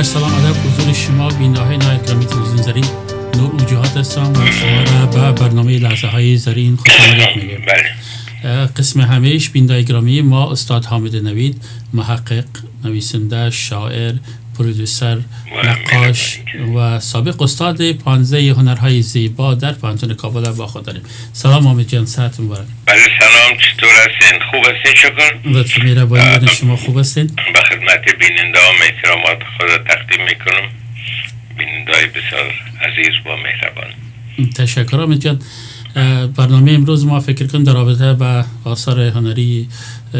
هر سلام ادب حضور شما بیناهای نای اکرامی تلویزیون زرین نور وجوهات هستم و شما را به برنامه لحظه های زرین خوش آمدید میگم بله. قسم همیش بیندای گرامی ما استاد حامد نوید محقق نویسنده شاعر پرودوسر نقاش و سابق استاد پانزه هنرهای زیبا در پانتون کابل با خود داریم. سلام آمد جان ساعت مبارک. بله سلام چطور هستین؟ خوب هستین؟ شکر. لطف میره باید شما خوب هستین؟ به خدمت بیننده هم احترامات خدا تقدیم می‌کنم. بیننده های بسیار عزیز و مهربان. تشکر آمد جان. برنامه امروز ما فکر کنیم در رابطه با آثار هنری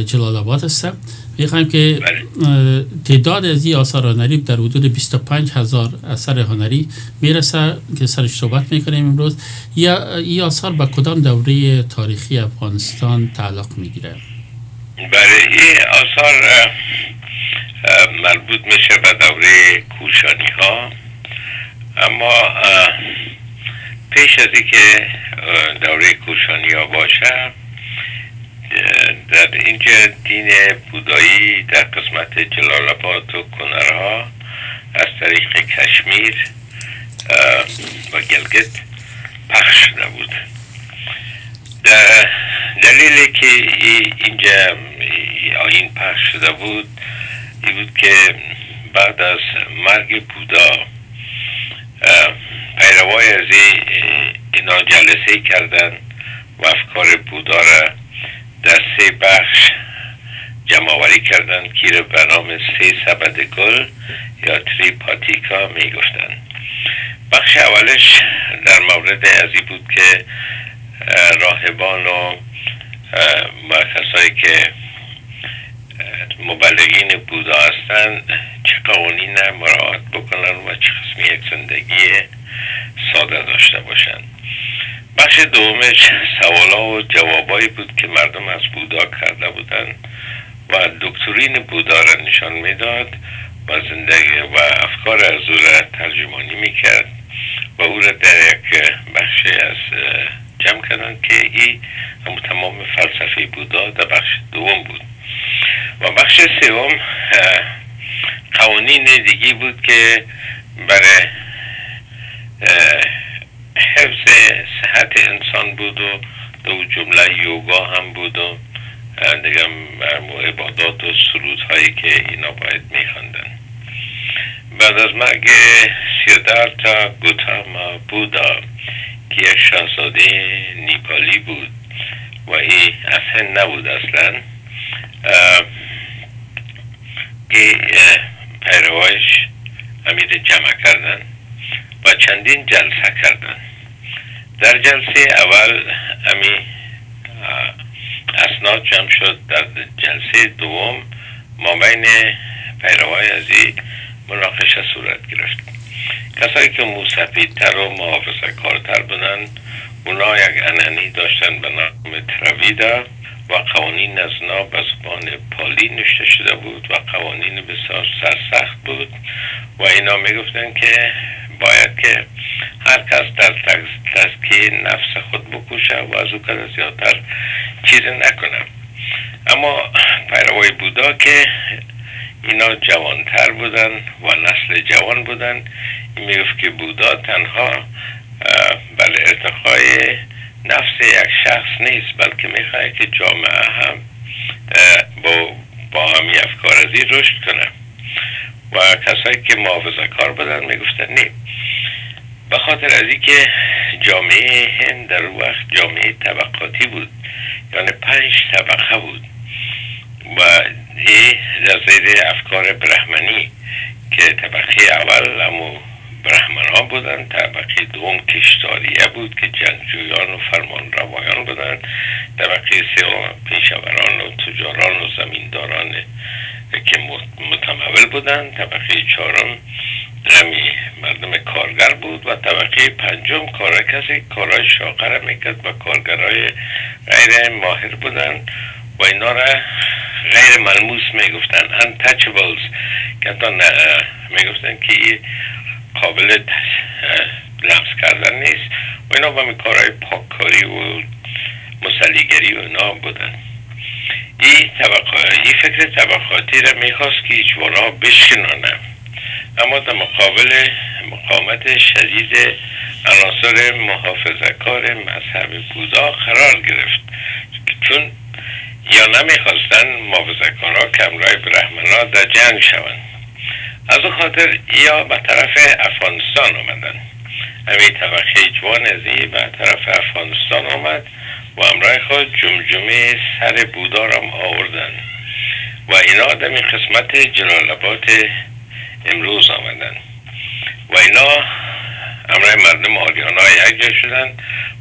جلال آباد هستم. می‌خوایم که بله. تعداد از این آثار هنری در حدود 25 هزار اثر هنری می‌رسه که سرش صحبت می‌کنیم امروز یا این آثار به کدام دوره تاریخی افغانستان تعلق می‌گیره برای این آثار مربوط میشه به دوره کوشانی ها اما پیش از که دوره کوشانی ها باشه در اینجا دین بودایی در قسمت جلال و کنرها از طریق کشمیر و گلگت پخش شده بود. دلیلی که اینجا آین پخش شده بود این بود که بعد از مرگ بودا پیروای از اینا جلسه کردن و افکار بودا را در سه بخش جمعوری کردن که به نام سه سبد گل یا تریپاتیکا می گفتن بخش اولش در مورد ازی بود که راهبان و کسایی که مبلغین بودا هستند چه قوانین مراعات بکنن و چه قسمی یک زندگی ساده داشته باشند بخش دومش سوالا و جوابایی بود که مردم از بودا کرده بودند و دکترین بودا را نشان می‌داد و زندگی و افکار از او را ترجمانی می‌کرد و او را در یک بخش از جمع کردن که ای تمام فلسفه بودا در بخش دوم بود. و بخش سوم قوانین دیگی بود که برای حفظ صحت انسان بود و دو جمله یوگا هم بود و دیگه عبادات و سرود هایی که اینا باید میخوندن بعد از مرگ سیدارتا گوتاما بودا که یک شاهزاده نیپالی بود و این اصلا نبود اصلا. که پیروایش امیر جمع کردن و چندین جلسه کردن. در جلسه اول امی اسناد جمع شد. در جلسه دوم ما بین پیروهای ازی مناقشه صورت گرفت کسایی که موسفیدتر و محافظه کارتر بودن اونا یک انانی داشتن به نام ترویدا و قوانین از به زبان پالی نشته شده بود و قوانین بسیار سرسخت بود. و اینا می‌گفتن که باید که هر کس در تزکیه نفس خود بکوشه و از او کده زیادتر چیزی نکنه. اما پیروای بودا که اینا جوانتر بودن و نسل جوان بودن این می‌گفت که بودا تنها بله ارتقای نفس یک شخص نیست بلکه می‌خواه که جامعه هم با, با همی افکار ازی رشد کنه. و کسایی که محافظه کار بودن می‌گفتن نیم به خاطر از که جامعه هند در وقت جامعه طبقاتی بود یعنی پنج طبقه بود و در زیر افکار برهمنی که طبقه اول امو برهمن ها بودن طبقه دوم کشتاریه بود که جنگجویان و فرمان روایان بودن طبقه سوم پیشوران و تجاران و زمینداران که متمول بودن. طبقه چهارم همی مردم کارگر بود و طبقه پنجم کار کسی کارهای شاقره می‌کرد و کارگرای غیر ماهر بودن و اینا را غیر ملموس می‌گفتن. Untouchables. که می‌گفتن که قابل لمس کردن نیست. و اینا با کارهای پاککاری و مسلیگری و اینا بودن. این, این فکر طبقاتی را می‌خواست که ایچوارا بشکنانه. اما در مقابل مقامت شدید عناصر محافظکار مذهب بودا قرار گرفت چون یا نمی‌خواستن محافظکارا کمرای برهمنا در جنگ شوند. از او خاطر یا به طرف افغانستان آمدن. امی طبقه جوان ازی به طرف افغانستان آمد. و امرای خود جمجمه سر بودا را آوردن و اینا در این قسمت جلالبات امروز آمدن. و اینا امرای مردم آریانا یک شدن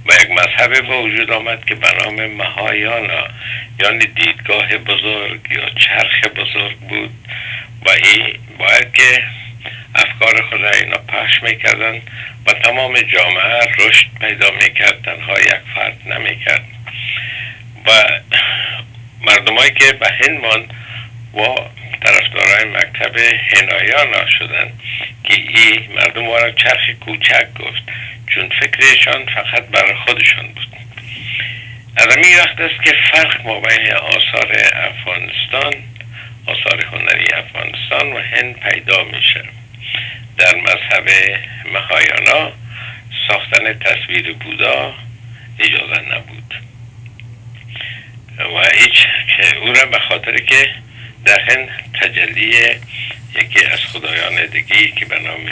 و یک مذهب با وجود آمد که به نام مهایانا یعنی دیدگاه بزرگ یا چرخ بزرگ بود. و این باید که افکار خود را اینا پخش می‌کردن و تمام جامعه رشد پیدا می‌کرد تنها یک فرد نمی‌کرد. و مردمایی که به هند ماند و طرفدارای مکتب هنایان شدن که این مردم را چرخ کوچک گفت چون فکرشان فقط برای خودشان بود. از این وقت است که فرق ما بین آثار افغانستان آثار هنری افغانستان و هند پیدا میشه. در مذهب مهایانا ساختن تصویر بودا اجازه نبود. و هیچ که او را به خاطر که در هند تجلی یکی از خدایان دیگه که به نام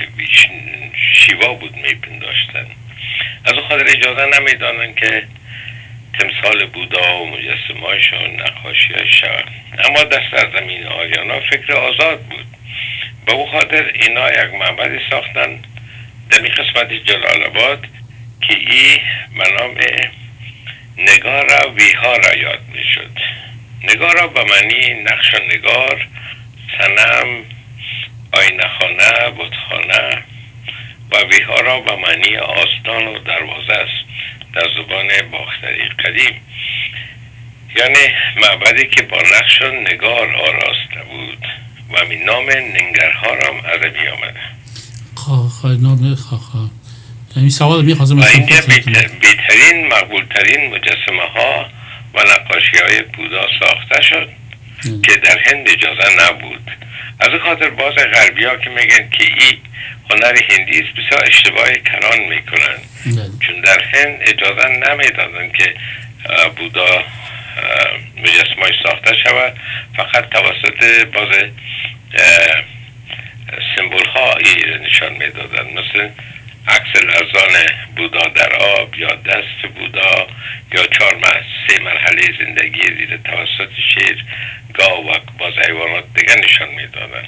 شیوا بود میپنداشتن از او خاطر اجازه نمی‌دانن که تمثال بودا و مجسمهاشون نقاشی شود اما در سرزمین آریانا فکر آزاد بود. به او خاطر اینا یک معبدی ساختن در این قسمت جلال آباد که ای منام نگارا ویهارا یاد می شد نگارا به معنی نقش و نگار سنم آینه خانه بودخانه و ویهارا به معنی آستان و دروازه است. در زبان باختری قدیم. یعنی معبدی که با نقش و نگار آراسته بود و می نام ننگرهار هم عربی آمده. خواه نام خواه این سوال می و اینجا بهترین مقبولترین مجسمه ها و نقاشی های بودا ساخته شد که در هند اجازه نبود. از خاطر باز غربی ها که میگن که این هنر هندی است بسیار اشتباه کران می‌کنن. چون در هند اجازه نمی‌دادن که بودا مجسمه ساخته شود. فقط توسط باز سمبول ها نشان می‌دادن. مثل عکس لرزان بودا در آب یا دست بودا یا چهار سه مرحله زندگی زیر توسط شیر گاو و باز حیوانات دیگه نشان می‌دادن.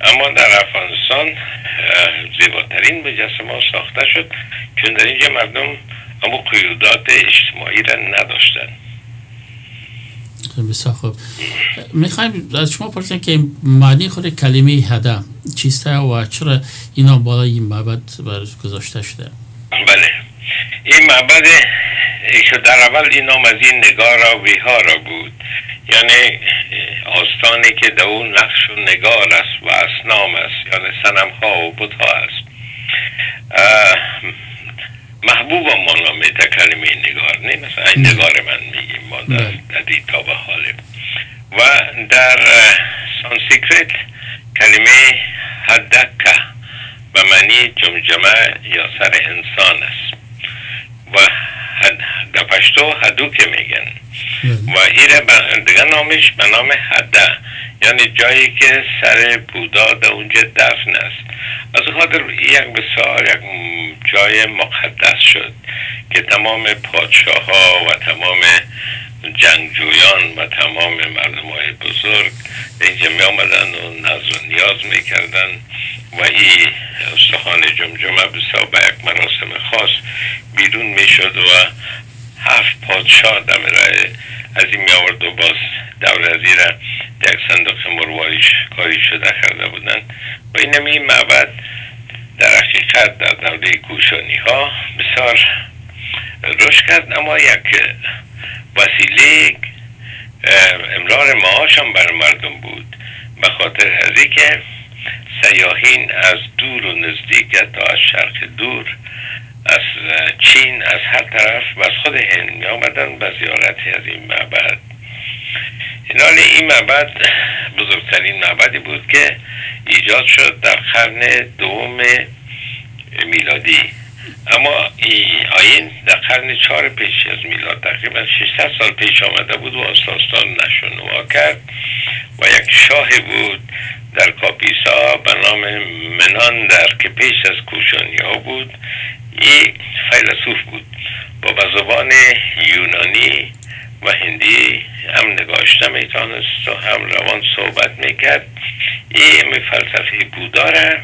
اما در افغانستان زیباترین مجسمه ساخته شد چون در اینجا مردم اما قیودات اجتماعی را نداشتن. بسیار خوب. می‌خوایم از شما پرسیم که معنی خود کلمه هده چیسته و چرا اینا بالای این معبد گذاشته شده؟ بله. این معبد در اول این نام از این نگار و ویهارا بود. یعنی آستانی که در اون نقش و نگار است و اسنام است یعنی سنم ها و بودها است. محبوب ما نامیده کلمه نگار نه مثلا این نگار من میگیم ما در, در تا به حاله. و در سانسکریت کلمه حدکه به معنی جمجمه یا سر انسان است. و در پشتو هدوکه میگن. و ایره دیگه نامش به نام حده یعنی جایی که سر بودا در اونجا دفن است. از خاطر یک بسیار یک جای مقدس شد که تمام پادشاه ها و تمام جنگجویان و تمام مردم های بزرگ اینجا می آمدن و نظر و نیاز می کردن و این استخوان جمجمه بسیار به یک مراسم خاص بیرون می شد و هفت پادشاه دمره از این می آورد و باز دور از را یک صندوق مرواریش کاری شده کرده بودن و این این معبد در حقیقت در دوره کوشانی ها بسیار رشد کرد اما یک وسیله امرار معاش هم بر مردم بود. به خاطر هزی که سیاهین از دور و نزدیک تا از شرق دور از چین از هر طرف و از خود هند می آمدن به زیارت از این معبد. این این معبد بزرگترین معبدی بود که ایجاد شد در قرن دوم میلادی. اما آین در قرن چهار پیش از میلاد تقریبا 600 سال پیش آمده بود و آساستان نشونما کرد و یک شاه بود در کاپیسا به نام مناندر که پیش از کوشانی ها بود این فیلسوف بود. با زبان یونانی و هندی هم نگاشته میتانست و هم روان صحبت می‌کرد. این فلسفه بودا را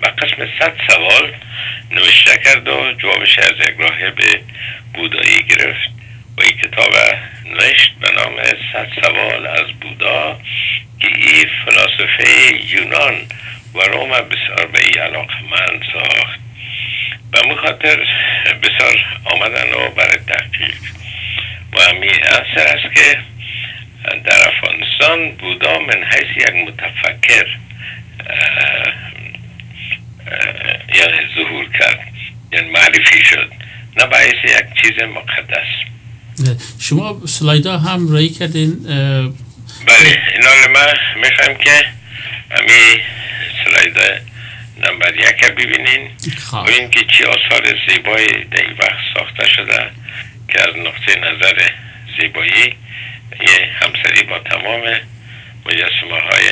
به قسم صد سوال نوشته کرد و جوابش از یک به بودایی گرفت. و این کتاب نوشت به نام صد سوال از بودا که این فلاسفه یونان و روم بسیار به این علاقه من ساخت و مخاطر بسیار آمدن و برای تحقیق و همین اثر است که در افغانستان بودا من حیث یک متفکر یعنی ظهور کرد یعنی معرفی شد. نه باعث یک چیز مقدس. شما سلایدا هم رایی کردین بله اینا من می‌خوام که همی سلایدا نمبر یک ببینین. خب. و این که چی آثار زیبای در وقت ساخته شده که از نقطه نظر زیبایی یه همسری با تمام مجسمه های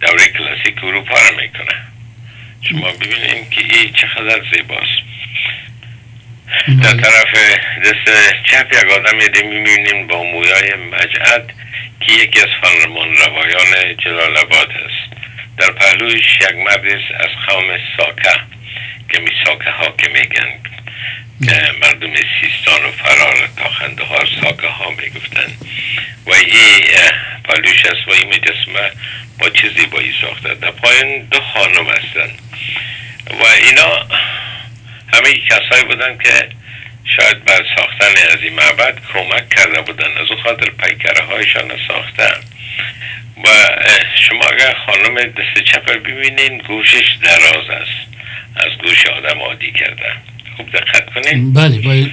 دوره کلاسیک اروپا رو می‌کنه. شما ببینید که این چقدر زیباست. در طرف دست چپ یک آدم یده می‌بینیم با مویای مجعد که یکی از فرمان روایان جلال آباد است. در پهلوش یک مرد از قوم ساکه که می ساکه ها که میگن. مردم سیستان و فرار تا ها ساکه ها می‌گفتن. و این پهلوش است. و این مجسمه با چه زیبایی ساخته در پایین دو خانم هستن. و اینا همه کسایی بودن که شاید بر ساختن از این معبد کمک کرده بودن از او خاطر پیکره هایشان ساختن. و شما اگر خانم دست چپ ببینین گوشش دراز است. از گوش آدم عادی کردن. خوب دقت کنین بله بله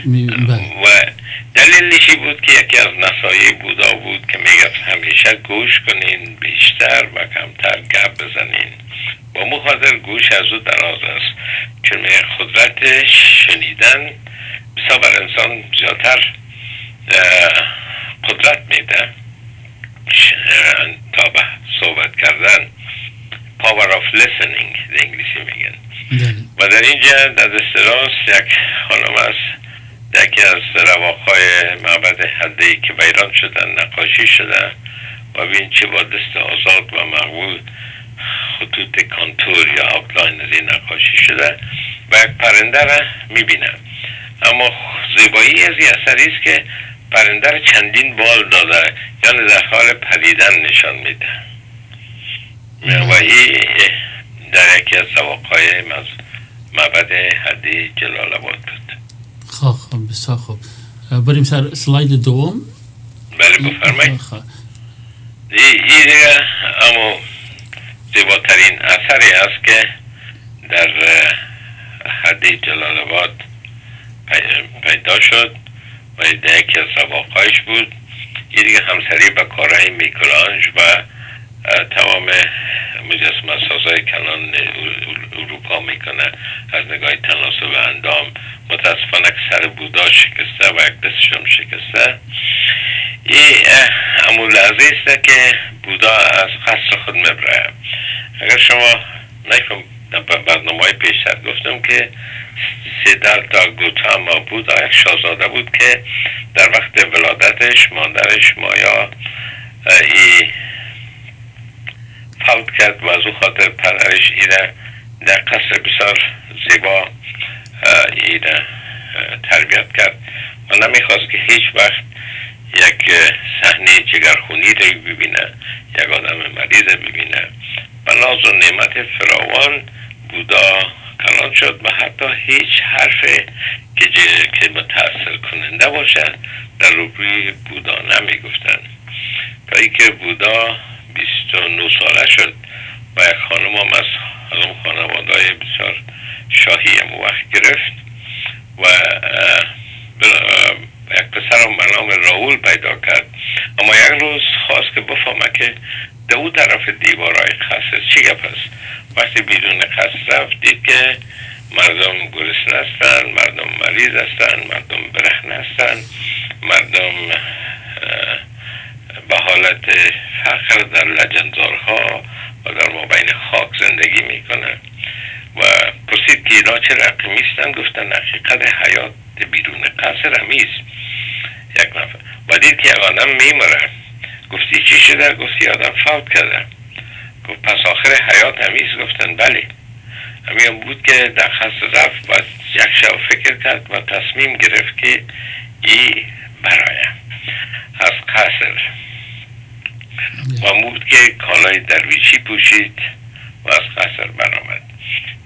و دلیلشی بود که یکی از نصایح بودا بود که می‌گفت همیشه گوش کنین بیشتر و کمتر گپ بزنین. با مخاطر گوش از او دراز است. چون قدرت شنیدن بسا بر انسان زیادتر قدرت میده. تا به صحبت کردن power of listening در انگلیسی میگن. بله. و در اینجا در دست یک خانم است یکی از رواقهای معبد حده که بیرون شدن نقاشی شده و بین چه با دست آزاد و مقبول خطوط contour یا outline از این نقاشی شده و یک پرنده را می‌بینم اما زیبایی از این اثری است که پرنده را چندین بال داده یعنی در حال پریدن نشان میده. و این در یکی از سواقهای معبد حدی جلال آباد بود. خواه خوب بسیار خوب. بریم سر سلاید دوم. بله بفرمایید. این دیگه اما زیباترین اثری است که در حدی جلال آباد پیدا شد و یکی از سواقایش بود. یه دیگه همسری به کارهای میکلانج و تمام مجسمه سازای کلان اروپا می‌کنه. از نگاه تناسب اندام متاسفانه سر بودا شکسته و یک دستش هم شکسته. این همون لحظه است که بودا از قصر خود مبره. اگر شما نیفهم برنامه های پیشتر گفتم که سیدالتا گوتاما بود یک شاهزاده بود که در وقت ولادتش مادرش مایا ای فوت کرد و از او خاطر پدرش ایره در قصر بسیار زیبا ایره تربیت کرد. و نمی‌خواست که هیچ وقت یک صحنه جگرخونی رو ببینه یک آدم مریض ببینه. و ناز و نعمت فراوان بودا کلان شد و حتی هیچ حرف که, که متاثر کننده باشد در روی بودا نمی گفتن تا که بودا 29 ساله شد و یک خانم هم از اون خانواده بسیار شاهی هم وقت گرفت و یک پسر هم نام راول پیدا کرد. اما یک روز خواست که نمی‌فهمه که دو طرف دیوارای قصر چی گپ است؟ وقتی بیرون قصر رفت دید که مردم گرسنه هستن مردم مریض هستن مردم برهن هستن مردم به حالت فقر در لجنزارها و در مابین خاک زندگی می‌کنن و پرسید که اینا چه رقمی هستن گفتن حقیقت حیات بیرون قصر همیست یک نفر. و دید که یک آدم میمره. گفتی چی شده؟ گفتی آدم فوت کرده. گفت پس آخر حیات همیست گفتن بله. همین بود که در خست رفت و یک شو فکر کرد و تصمیم گرفت که ای برای. از قصر. بود که کالای درویشی پوشید و از قصر برآمد.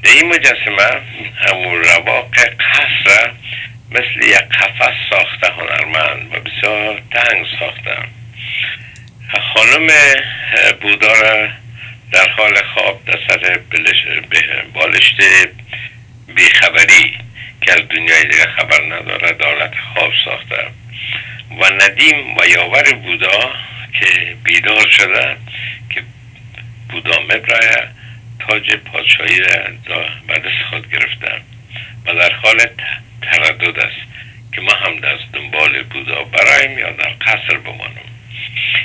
در این مجسمه همون رواق قصر مثل یک قفس ساخته هنرمند و بسیار تنگ ساخته. خانم بودا را در حال خواب در سر بالشت بیخبری که از دنیای دیگه خبر نداره دولت خواب ساخته. و ندیم و یاور بودا که بیدار شده که بودا مبرای تاج پادشاهی را دست خود گرفته و در حال تردد است که ما هم دست دنبال بودا برایم یا در قصر بمانم.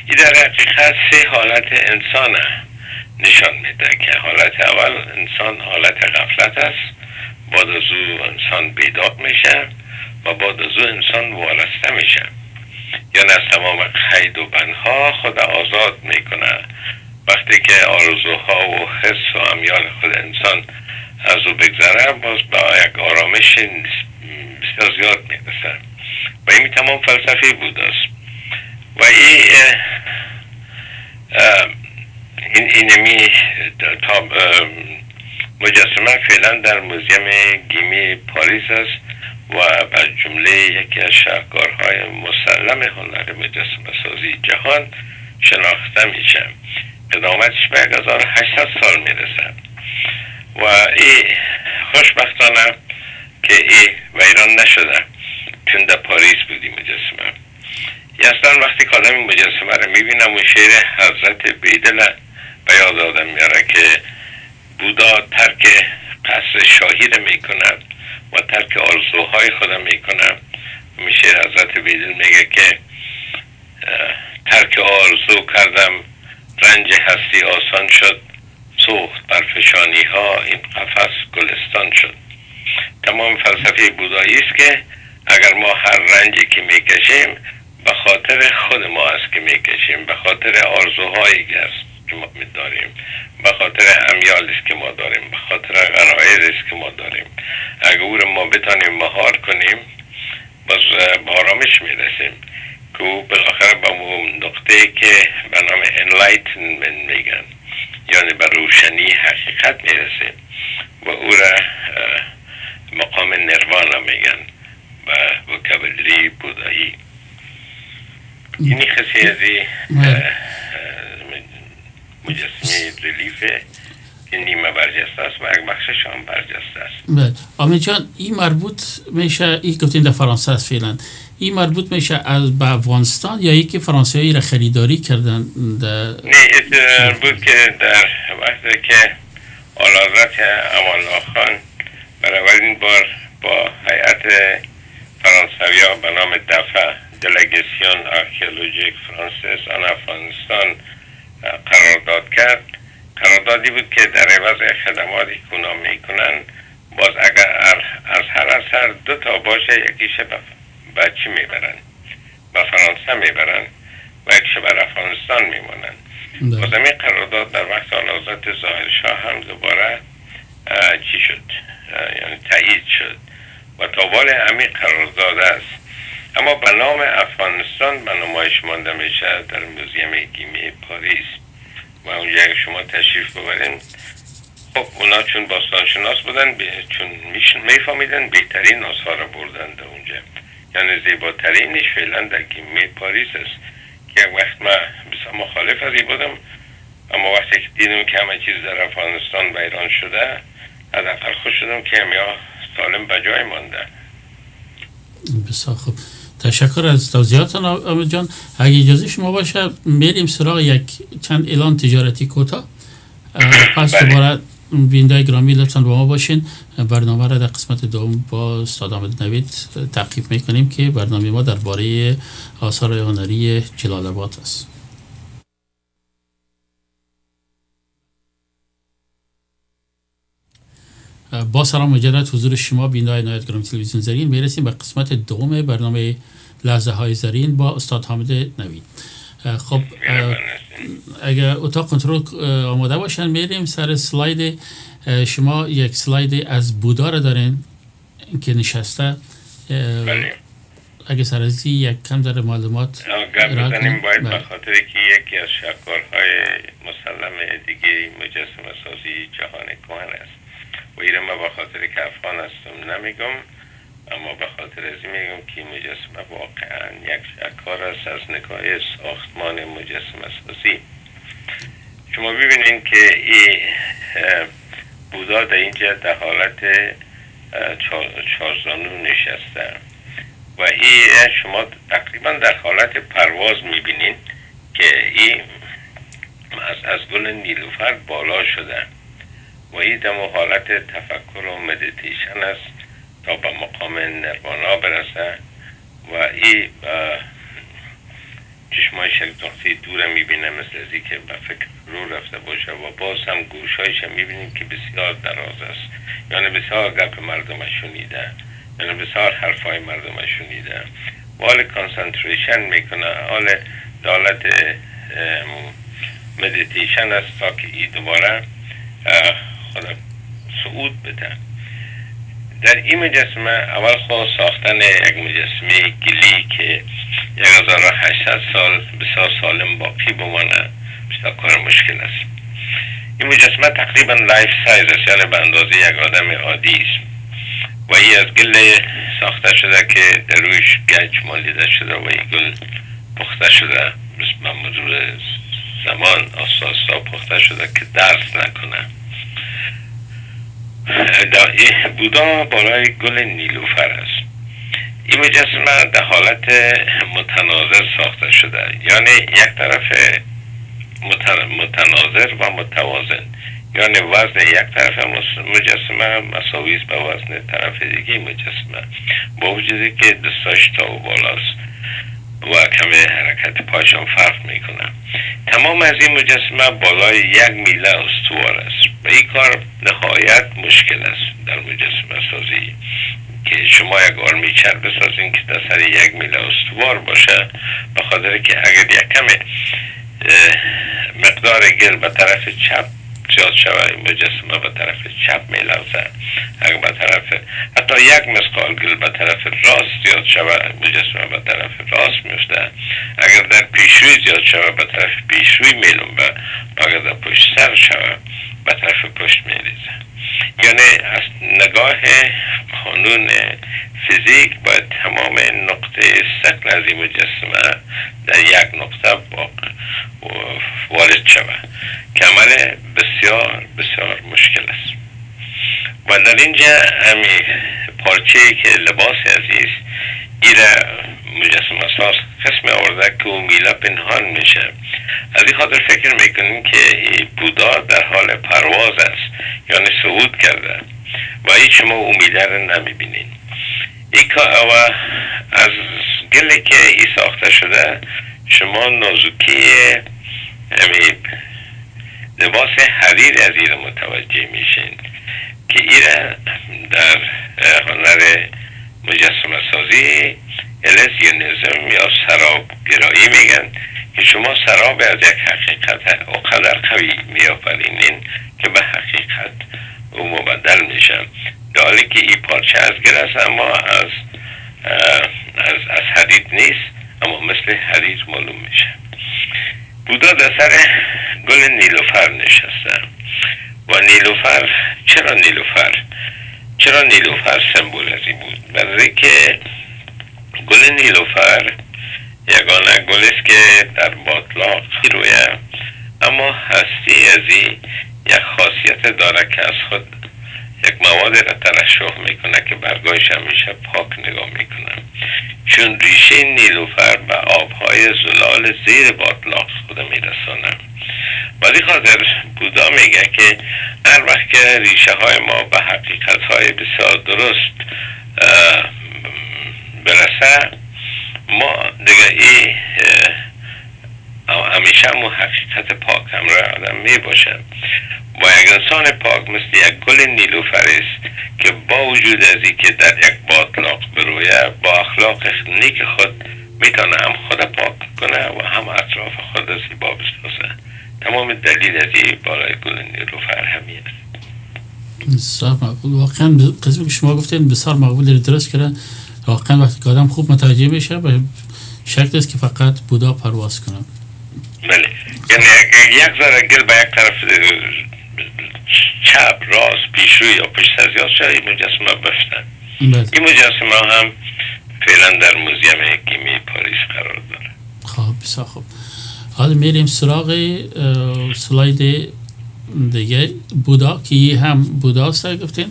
این در حقیقت سه حالت انسانه نشان میده که حالت اول انسان حالت غفلت است. بعد از او انسان بیدار میشه و بعد از او انسان وارسته میشه. یعنی از تمام قید و بندها خود آزاد می‌کنه. وقتی که آرزوها و حس و امیال خود انسان از او بگذره باز با یک آرامش بسیار زیاد می‌رسه. و این تمام فلسفی بود است. و این این اینمی مجسمه فعلا در موزیم گیمی پاریس است. و بر جمله یکی از شاهکارهای مسلم هنر مجسمه سازی جهان شناخته میشه. قدامتش به 1800 سال می‌رسه. و این خوشبختانه که ای ویران نشده. چون در پاریس بودی مجسمه. اصلا وقتی این مجسمه رو می‌بینم و شعر حضرت بیدل به یاد آدم میاره که بودا ترک قصر شاهی رو می‌کند. و ترک آرزوهای خودم می‌کنم میشه حضرت بیدل میگه که ترک آرزو کردم رنج هستی آسان شد سوخت بر فشانی ها این قفس گلستان شد. تمام فلسفه بودایی است که اگر ما هر رنجی که می‌کشیم به خاطر خود ما است که می‌کشیم به خاطر آرزوهایی است که ما داریم به خاطر امیالی است که ما داریم به خاطر غرایز است که ما داریم. اگر او ما بتانیم مهار کنیم باز با آرامش می‌رسیم. که او بالاخره به اون نقطه که به نام enlightenment میگن یعنی به روشنی حقیقت می‌رسیم و او را مقام نروانا میگن و وکابلی بودایی. اینی خسی از مجسمه ریلیفه که نیمه برجسته است و یک بخشش هم برجسته است. بله. آمین جان این مربوط میشه این گفتین در فرانسه است فعلا. این مربوط میشه از به افغانستان یا یکی فرانسه هایی را خریداری کردن در نه مربوط که در وقتی که آلازت امان خان برای اولین بار با هیئت فرانسوی ها به نام دافا Délégation archéologique française en Afghanistan قرارداد کرد. قراردادی بود که در عوض خدماتی که اونا می‌کنن. باز اگر از هر اثر دو تا باشه یکیش به بچه می‌برن. به فرانسه می‌برن و یکیش بر افغانستان میمونن بله. باز همین قرارداد در وقت آلازت ظاهر شاه هم دوباره چی شد؟ یعنی تایید شد. و تاوال همین قرارداد است. اما به نام افغانستان به نمایش مانده میشه در موزیم گیمی پاریس. و اونجا شما تشریف ببرین خب اونا چون باستانشناس بودن چون میفهمیدن بهترین آثار رو بردن در اونجا. یعنی زیباترینش فعلا در گیمی پاریس است. که وقت ما بسیار مخالف از بودم اما وقتی که دیدم که همه چیز در افغانستان بیران شده حداقل خوش شدم که همیا سالم به جای مانده. بسیار خوب. تشکر از توضیحاتتان آمد جان. اگه اجازه شما باشه میریم سراغ یک چند اعلان تجارتی کوتا پس بله. دوباره بینده گرامی لطفا با ما باشین. برنامه را در قسمت دوم با استاد آمد نوید تعقیب می‌کنیم که برنامه ما درباره آثار هنری جلال آباد است. با سلام مجدد حضور شما بینای نایت گرامی تلویزیون زرین. می‌رسیم به قسمت دوم برنامه لحظه های زرین با استاد حامد نوید. خب اگر اتاق کنترل آماده باشن میریم سر سلاید. شما یک سلاید از بودا رو دارین که نشسته. بله. اگه سرازی یک کم در معلومات بزنیم باید بله. خاطر که یکی از شکارهای مسلم دیگه مجسم سازی جهان کهن است. ایره ما به خاطر که افغان هستم نمیگم اما به خاطر از میگم که مجسمه واقعا یک شکار است از نگاه ساختمان مجسمه سازی شما ببینید که این بودا در اینجا در حالت چارزانو نشسته. و این شما تقریبا در حالت پرواز می‌بینید که این از, از گل نیلوفر بالا شده. و این در حالت تفکر و مدیتیشن است تا به مقام نروانا برسه و این چشمای شکل دور می‌بینه مثل ازی که به فکر رو رفته باشه و باز هم گوشایش می‌بینیم که بسیار دراز است. یعنی بسیار گپ مردم شنیده. یعنی بسیار حرفای مردم شنیده. و حال concentration می‌کنه. حال د حالت مدیتیشن است تا که ای دوباره خوده صعود بده در این مجسمه اول خود ساختن یک مجسمه گلی که 1800 سال بسیار سالم باقی بمانه بسیار کار مشکل است. این مجسمه تقریبا life size است یعنی به اندازه یک آدم عادی است. و این از گل ساخته شده که در رویش گچ مالیده شده و این گل پخته شده. به مرور زمان آساسا پخته شده که درس نکنه. بودا بالای گل نیلوفر است. این مجسمه در حالت متناظر ساخته شده. یعنی یک طرف متناظر و متوازن. یعنی وزن یک طرف مجسمه مساوی است به وزن طرف دیگه مجسمه. با وجودی که دستاش تا و بالاست. و کمی حرکت پایشان فرق می‌کنه. تمام از این مجسمه بالای یک میله استوار است. و این کار نهایت مشکل است در مجسمه سازی. که شما یک آرمی چر بسازین که در سر یک میله استوار باشه به خاطر که اگر یک کم مقدار گل به طرف چپ زیاد شود مجسمه به طرف چپ می لغزه اگر به طرف حتی یک مسقال گل به طرف راست زیاد شود مجسمه به طرف راست میفته. اگر در پیشروی زیاد شود به طرف پیشروی میلون و اگر در پشت سر شود به طرف پشت میریزه. یعنی از نگاه قانون فیزیک باید تمام نقطه سکن از این مجسمه در یک نقطه وارد شود که عمل بسیار بسیار مشکل است و در اینجا همی پارچه که لباس عزیز ایره مجسم اساس قسم آورده که او میله پنهان میشه. از این خاطر فکر می‌کنیم که بودا در حال پرواز است یعنی صعود کرده و هیچ شما او میله رو نمی‌بینین و از گلی که ای ساخته شده شما نازوکی لباس حریر از ایره متوجه میشین. که ایره در هنر مجسمه سازی نظم یا سراب گرایی میگن که شما سراب از یک حقیقت قدر قوی میآفرینین که به حقیقت او مبدل میشن حالی که این پارچه از گل اما از از, از حدید نیست اما مثل حدید معلوم میشه. بودا در سر گل نیلوفر نشسته. و نیلوفر؟ چرا نیلوفر؟ چرا نیلوفر سمبول ازی بود؟ برای که گل نیلوفر یگانه گل است که در باطلاق رویه. اما هستی ازی یک خاصیت داره که از خود یک مواد را ترشح می‌کنه که برگاهش همیشه پاک نگاه می‌کنم چون ریشه نیلوفر به آبهای زلال زیر باطلاق خود میرسانم ولی خاطر بودا میگه که هر وقت که ریشه های ما به حقیقت های بسیار درست برسه ما دیگه ای همیشه مو حقیقت پاک همراه آدم می باشد با یک انسان پاک مثل یک گل نیلوفر است که با وجود از که در یک باطلاق برویه با اخلاق نیک خود می‌تونه هم خود پاک کنه و هم اطراف خود زیبا بسازه. تمام دلیل از این بالای گل نیلوفر همی است. بسیار مقبول. واقعا قسمی که شما گفتین بسیار مقبول درست کردن. واقعا وقتی که آدم خوب متوجه میشه به شرط است که فقط بودا پرواز کنه. بله. یعنی یک ذره گل به یک طرف چپ راست پیشروی یا پشت از یاد شده این مجسمه بفتن بله. این مجسمه هم فعلا در موزیم گیمی پاریس قرار داره. خب بسیار خوب. حالا میریم سراغ سلاید دیگه. بودا که هم بودا سر گفتین؟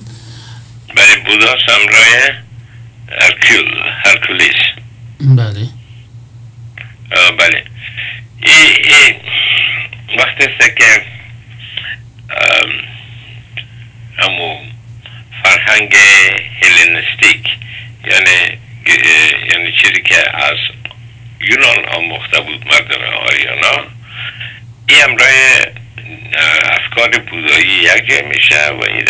بله بودا سمرای هرکول هرکولیس بله. بله. این ای وقتی است که همو فرهنگ هلنستیک یعنی یعنی چیزی که از یونان آموخته بود مردم آریانا این امرای افکار بودایی یک میشه و این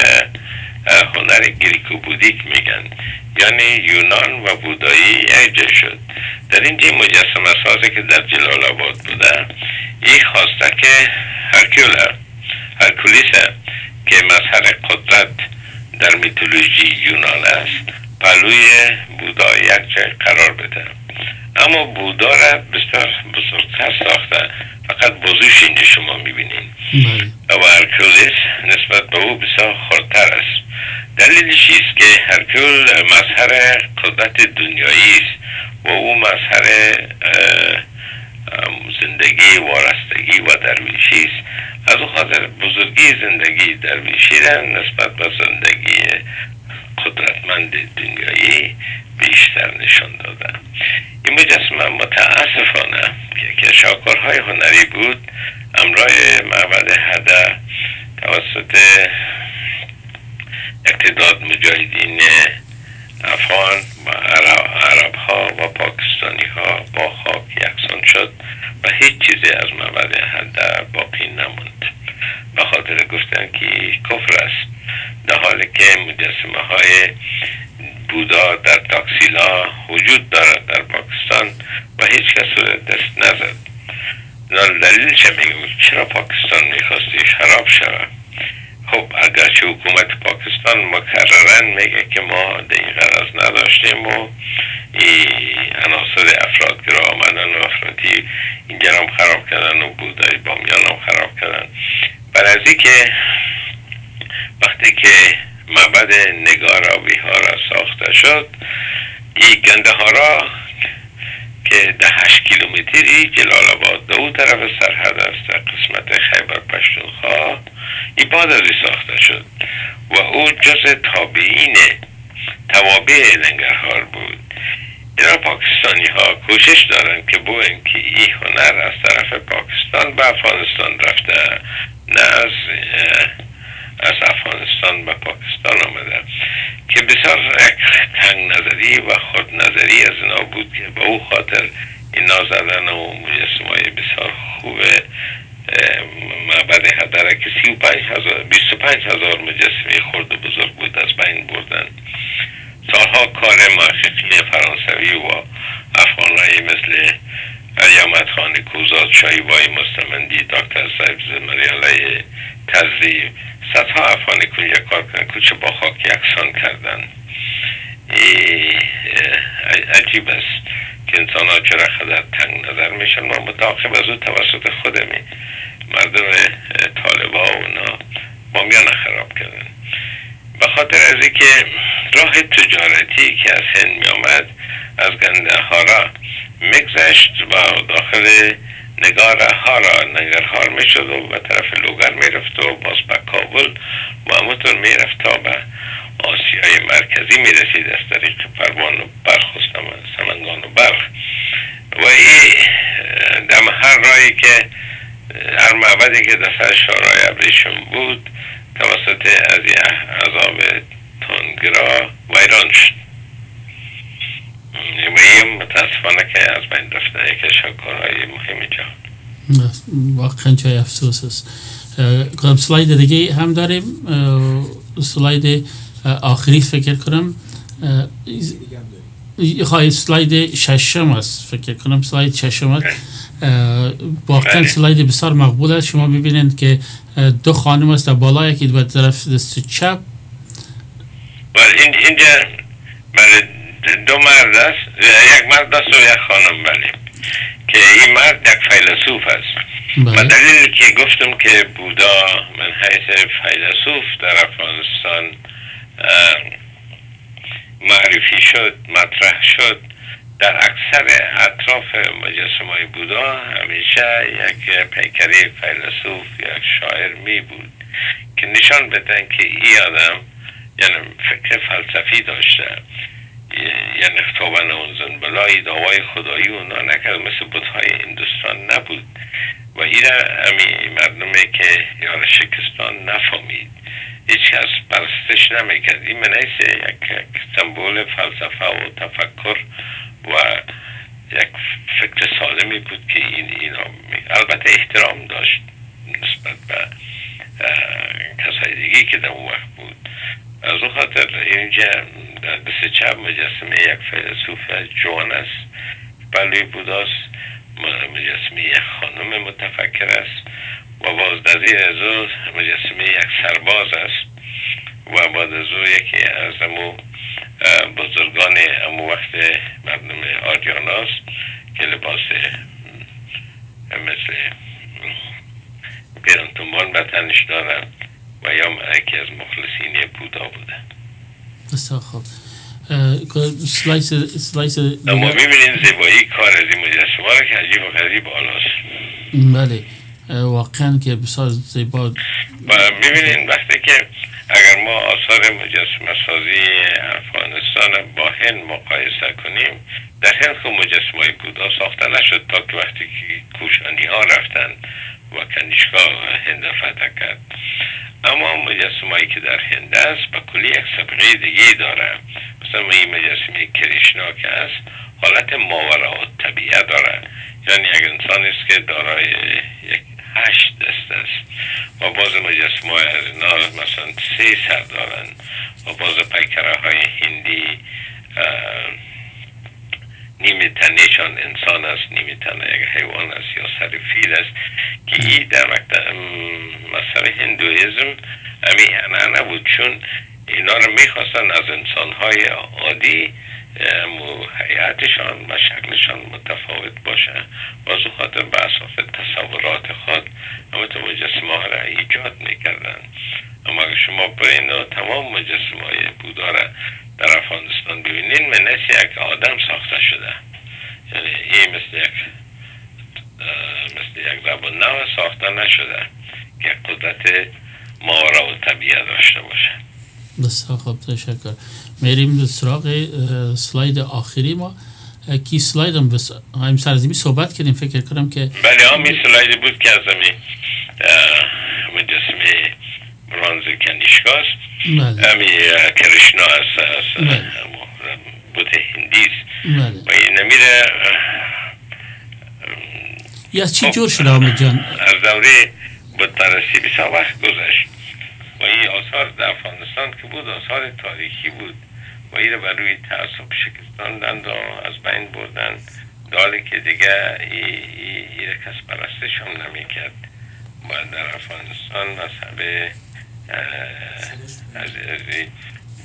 هنر گریکو بودیک میگن یعنی یونان و بودایی یک شد در اینجا مجسمه سازه که در جلال آباد بوده این خواسته که هرکول هرکولیس که مظهر قدرت در میتولوژی یونان است پلوی بودا یک قرار بده اما بودا را بسیار بزرگتر ساخته. فقط بزوش اینجا شما می‌بینین. بله. و هرکولیس نسبت به او بسیار خورتر است. دلیلش است که هرکول مظهر قدرت دنیایی است و او مظهر زندگی وارستگی و درویشی است. از او خاطر بزرگی زندگی درویشی را نسبت به زندگی قدرتمند دنیایی بیشتر نشان داده این مجسمه متاسفانه که شاکرهای هنری بود امرای معبد هده توسط اقتداد مجاهدین افغان و عرب ها و پاکستانی ها با خاک یکسان شد و هیچ چیزی از معبد هده باقی نموند. به خاطر گفتن که کفر است. در حالی که مجسمه های بودا در تاکسیلا وجود دارد در پاکستان و هیچ کس دست نزد. دلیل چه چرا پاکستان می‌خواستی خراب شود؟ خب اگرچه حکومت پاکستان مکررن میگه که ما این غرض نداشتیم و این عناصر افرادگرا آمدن و افرادی این گرام خراب کردن و بودای بامیان هم خراب کردن. برای که وقتی که معبد نگاراوی ها را ساخته شد این گنده ها را که ده هشت کیلومتری جلال آباد دو طرف سرحد است در قسمت خیبر پشتونخوا این از ساخته شد و او جز تابعین توابع لنگرهار بود. اینا پاکستانی ها کوشش دارن که بو اینکه این هنر از طرف پاکستان به افغانستان رفته نه از از افغانستان به پاکستان آمده که بسیار تنگ نظری و خود نظری از اینا بود که به او خاطر اینا زدن و مجسم های بسیار خوب معبد هدره که سی و پنج هزار بیست و پنج هزار مجسمه خورد و بزرگ بود از بین بردن سالها کار محققین فرانسوی و افغانهایی مثل علی خان کوزاد شایی وای مستمندی دکتر صاحب زمریاله تزری صدها افغان کنجا کار کردن کوچه با خاک یکسان کردن عجیب است که انسان ها چرا خدر تنگ نظر میشن ما متاقب از او توسط خودمی مردم طالبا و اونا بامیان خراب کردن به خاطر از که راه تجارتی که از هند می آمد از گنده ها را مگذشت و داخل نگاره ها را نگرهار می شد و به طرف لوگر می رفت و باز به کابل و همونطور می رفت تا به آسیای مرکزی می رسید از طریق پروان و برخ و سمنگان و برخ و این دم هر رایی که هر معبدی که در سر شارای ابریشم بود توسط از عذاب تنگرا ویران شد. این متاسفانه که از بین رفته یکی شاکارهای مهم جهان. واقعا جای افسوس است. کنم سلاید دیگه هم داریم. سلاید آخری فکر کنم. خواهی سلاید ششم است فکر کنم. سلاید ششم است واقعا بله. سلاید بسیار مقبول است. شما ببینید که دو خانم است بالا یکی به طرف دست چپ. بله اینجا بله دو مرد است. یک مرد است و یک خانم بله. که این مرد یک فیلسوف است. بله. و دلیل که گفتم که بودا من حیث فیلسوف در افغانستان معرفی شد مطرح شد. در اکثر اطراف مجسمه بودا همیشه یک پیکری فیلسوف یک شاعر می بود که نشان بدن که این آدم یعنی فکر فلسفی داشته یعنی خطابن اون زنبلای دعوای خدایی اونا نکرد مثل بودهای هندوستان نبود. و این امی مردمه که یار شکستان نفهمید. هیچ کس پرستش نمی‌کرد. این منیس یک سمبول فلسفه و تفکر و یک فکر سالمی بود که این اینا البته احترام داشت نسبت به کسای دیگه که در اون وقت بود. از اون خاطر اینجا در دست چپ مجسمه یک فیلسوف جوان است بلوی بوداست مجسمه یک خانم متفکر است و باز در از مجسمه یک سرباز است و بعد از او یکی از امو بزرگان امو وقت مردم آریان است که لباس مثل پیران تنبان به تنش دارن و یا یکی از مخلصین بودا بوده. بسیار خوب. slides slides اما ببینین زیبایی کار از این مجسمه که عجیب و غریب آلاست بله. واقعا که بسیار زیبا ببینین وقتی که اگر ما آثار مجسمه سازی افغانستان با هند مقایسه کنیم در هند خب مجسمه بودا ساخته نشد تا که وقتی که کوشانی ها رفتن و کنیشگاه هند فتح کرد. اما مجسمه که در هند است با کلی یک سبقه دیگه داره. مثلا این مجسمه کریشنا که است حالت ماورا و طبیعه داره. یعنی یک انسان است که دارای یک هشت است و باز مجسمه از اینا مثلا سه سر دارن. و باز پیکره های هندی نیمه تنشان انسان است نیمه تنه یک حیوان است یا سر فیل است که ای در مکتب مذهب هندویزم امی نبود. چون اینا رو می‌خواستن از انسان های عادی حیاتشان و شکلشان متفاوت باشه. و از خاطر به اساس تصورات خود همه مجسمه ها را ایجاد می‌کردن اما اگر شما برین تمام مجسمه های بودا در افغانستان ببینین من یک آدم ساخته شده. یعنی این مثل یک مثل یک زبان نو ساخته نشده که قدرت ماورا و طبیعه داشته باشه. بسیار خوب تشکر. میریم سراغ سلاید آخری ما کی سلاید هم بس هم سرزمی صحبت کردیم فکر کنم که بله همین سلاید بود که از همین مجسمه برانز کنیشکاست بله. همی کرشنا است بله. بود هندیست بله. و این نمیره یا چی جور شده آمد جان از دوره بود پرستی بسا وقت گذشت و این آثار در افغانستان که بود آثار تاریخی بود و این بر روی تعصب شکستاندند و از بین بردن. دالی که دیگه ای, ای, کس پرستش هم نمی کرد. و در افغانستان مذهب از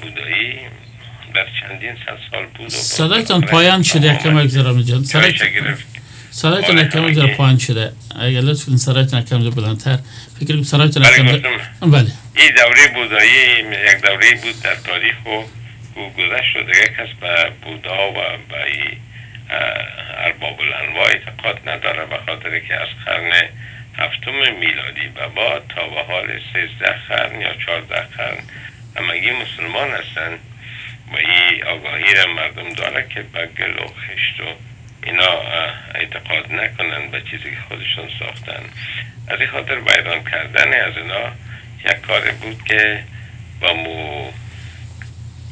بودایی بر چندین صد سال بود صدایتان پایان شده یکم اگذارم جان. صدایتان یکم اگذار پایان شده. اگر لطف کنید صدایتان یکم بلندتر. فکر کنم صدایتان یکم بله. این دوره بودایی یک دوره بود در تاریخ و گذشت شده دیگه کس به بودا و به ارباب الانواع اعتقاد نداره به خاطر که از قرن هفتم میلادی و با تا به حال سیزده قرن یا چهارده قرن همگی مسلمان هستن و این آگاهی را مردم داره که به گل و خشت و اینا اعتقاد نکنن به چیزی که خودشون ساختن. از این خاطر بیران کردن از اینا یک کار بود که با مو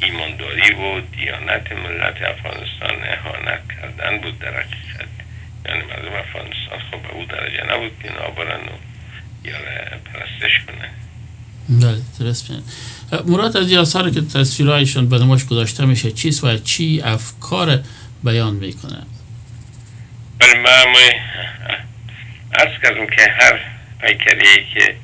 ایمانداری و دیانت ملت افغانستان احانت کردن بود در حقیقت. یعنی مردم افغانستان خب به او درجه نبود که نابرن و یا پرستش کنن بله درست مراد از آثار که تصویرهایشون به نماش گذاشته میشه چیست و چی افکار بیان می‌کنه؟ بله من از کردم که هر پیکری که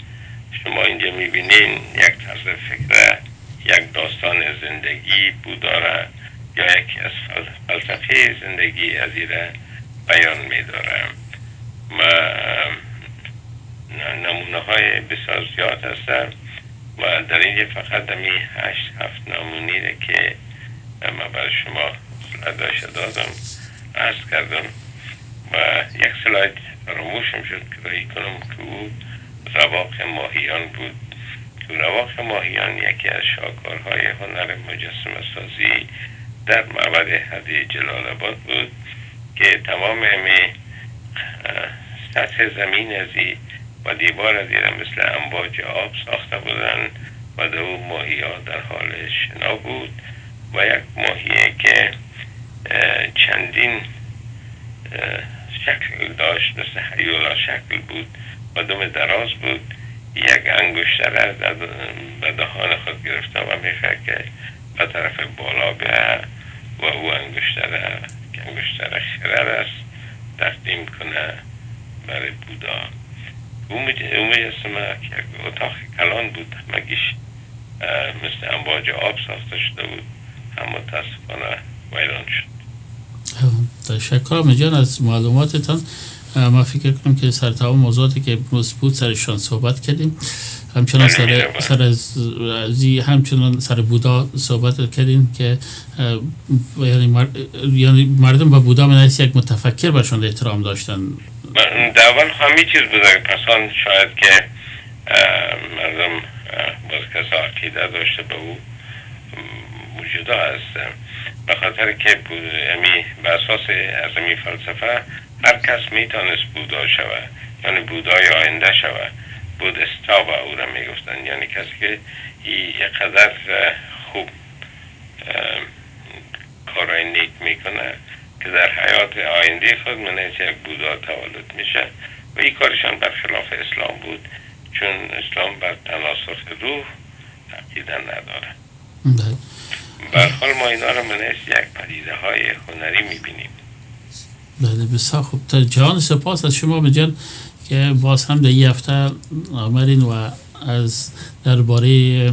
شما اینجا می‌بینین یک طرز فکره یک داستان زندگی بوداره یا یکی از فلسفه زندگی از بیان میداره. ما نمونه های بسیار زیاد هستن و در اینجا فقط دمی هشت هفت نمونیره که ما برای شما داشته دادم عرض کردم و یک سلاید فراموشم شد که کنم که او رواق ماهیان بود. که رواق ماهیان یکی از شاکارهای هنر مجسم سازی در معبد حدی جلال آباد بود که تمام امی سطح زمین ازی و دیوار از مثل امواج آب ساخته بودن و دو ماهی ها در حال شنا بود و یک ماهیه که چندین شکل داشت مثل حیولا شکل بود و دم دراز بود. یک انگشتر از به دهان خود گرفته و می‌خواه که به طرف بالا بیا و او انگشتر که انگشتر خرد است تقدیم کنه برای بودا. او مجسمه که اتاق کلان بود مگیش مثل امواج آب ساخته شده بود. هم متاسفانه ویران شد. تشکر مجان از معلوماتتان. ما فکر کنم که سر تمام موضوعاتی که بود سرشان صحبت کردیم. همچنان سر, سر از همچنان سر بودا صحبت کردیم که یعنی, یعنی مردم به بودا من یک متفکر برشان احترام داشتن. در اول همین چیز بوده پسان شاید که مردم باز کسا عقیده داشته به او موجوده هست به خاطر که امی به اساس از امی فلسفه هر کس می‌تونست بودا شوه یعنی بودای آینده شوه بودستا با او را می‌گفتن یعنی کسی که یک قدر خوب کارای نیک می‌کنه که در حیات آینده خود منه یک بودا تولد میشه. و این کارشان برخلاف اسلام بود چون اسلام بر تناسخ روح عقیده نداره. بله. برحال ما اینا رو منش یک پدیده های هنری می‌بینیم. بله بسیار خوب. تا جهان سپاس از شما بجن که باز هم در این هفته آمدین و از درباره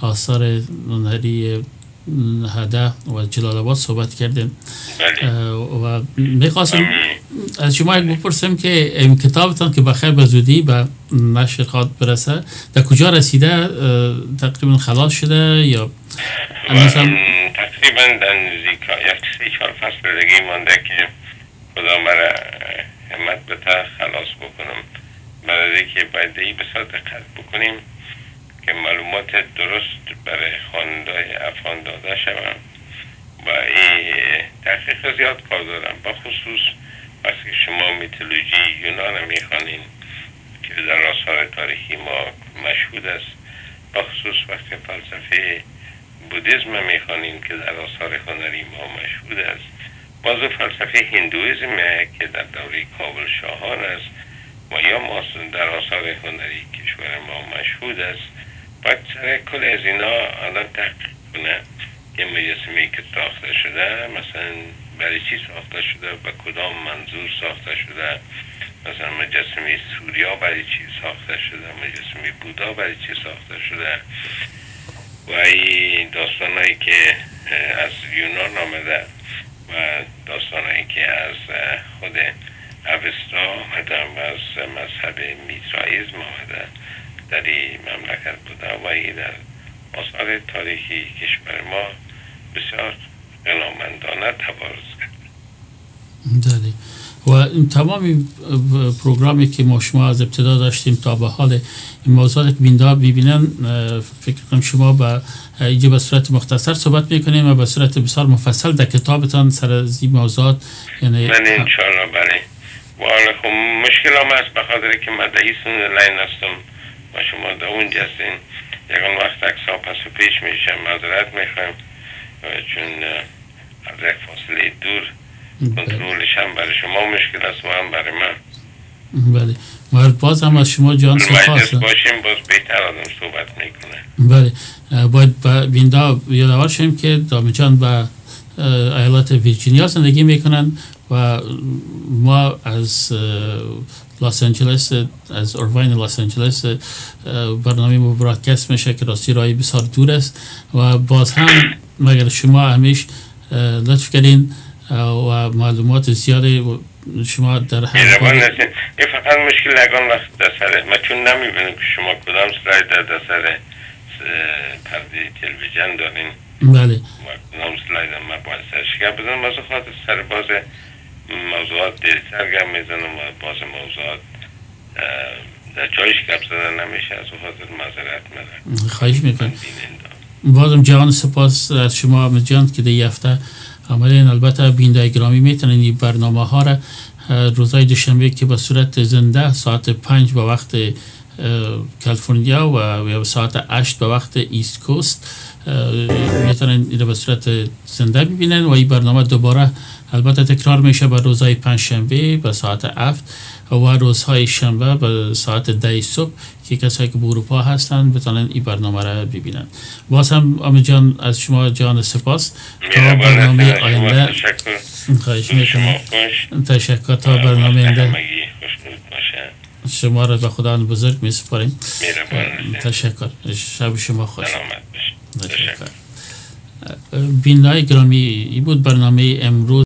آثار هنری هده و جلال آباد صحبت کردیم بله. و می‌خواستم از شما یک بپرسم که این کتابتان که بخیر به زودی به نشر خواد برسه در کجا رسیده؟ تقریبا خلاص شده یا تقریبا در نزدیک یک سه چهار فصل دیگه مانده که خدا مرا همت به خلاص بکنم. برای که باید ای بسیار دقت بکنیم که معلومات درست برای خانده افغان داده شوم و این تحقیق زیاد کار دارم. با خصوص وقتی شما میتولوژی یونان می‌خوانین که در آثار تاریخی ما مشهود است. با خصوص وقتی فلسفه بودیزم می‌خوانیم که در آثار هنری ما مشهود است. باز فلسفه هندویزم که در دوره کابل شاهان است و یا در آثار هنری کشور ما مشهود است. باید سر کل از اینا الان تحقیق کنه که مجسمه که ساخته شده مثلا برای چی ساخته شده؟ به کدام منظور ساخته شده؟ مثلا مجسمه سوریا برای چی ساخته شده؟ مجسمه بودا برای چی ساخته شده؟ و این داستانهایی که از یونان آمده. و داستانهایی که از خود اوستا آمده و از مذهب میترائیزم آمده. در این مملکت بوده و این در آثار تاریخی کشور ما بسیار قلامندانه تبارز کرد. و تمام پروگرامی که ما شما از ابتدا داشتیم تا به حال این موضوعات که بینده ببینن فکر کنم شما به اینجا به صورت مختصر صحبت می‌کنیم و به صورت بسیار مفصل در کتابتان سر از این موضوعات یعنی من انشاءالله بله. خب مشکل هم است بخاطر که من در این لین هستم و شما در اونجا هستین. یکان وقت اکسا پس و پیش میشم معذرت می‌خوایم چون از فاصله دور کنترولش هم برای شما مشکل است و هم برای من. بله. و باز هم از شما جان سپاس. باشیم باز بهتر آدم صحبت می‌کنه. بله. باید بیندا یادآور شیم که دامی جان به ایالات ویرجینیا زندگی می‌کنن و ما از لاس انجلس از اروین لاس انجلس برنامه ما برادکست میشه که راستی رای بسیار دور است و باز هم مگر شما همیش لطف کردین و معلومات زیاده شما در هر یه فقط مشکل نگان وقت دسره ما چون نمی‌بینیم که شما کدام سلاید در دسره پرده تلویزیون دارین. بله. کدام سلاید ما باید سرشگر بزنم از خاطر سر باز موضوعات دیر سرگم می‌زنم و باز موضوعات در جایش گپ زدن نمیشه. از خاطر مذارت میدن خواهش می‌کنم. بازم جوان سپاس از شما جان که در هفته عملا البته بینده گرامی می‌تونن این برنامه ها را روزای دوشنبه که به صورت زنده ساعت پنج به وقت کالیفرنیا و ساعت 8 به وقت ایست کوست می‌تونن این به صورت زنده ببینن و این برنامه دوباره البته تکرار میشه به روزهای پنج شنبه به ساعت 7 و روزهای شنبه به ساعت ده صبح که کسایی که به اروپا هستن بتونن این برنامه را ببینن باز هم آمی جان از شما جان سپاس. تا برنامه آینده. خواهش تشکر. تا برنامه آینده. شما را به خدا بزرگ می سپاریم. تشکر. شب شما خوش. تشکر. بینای گرامی ای بود برنامه امروز.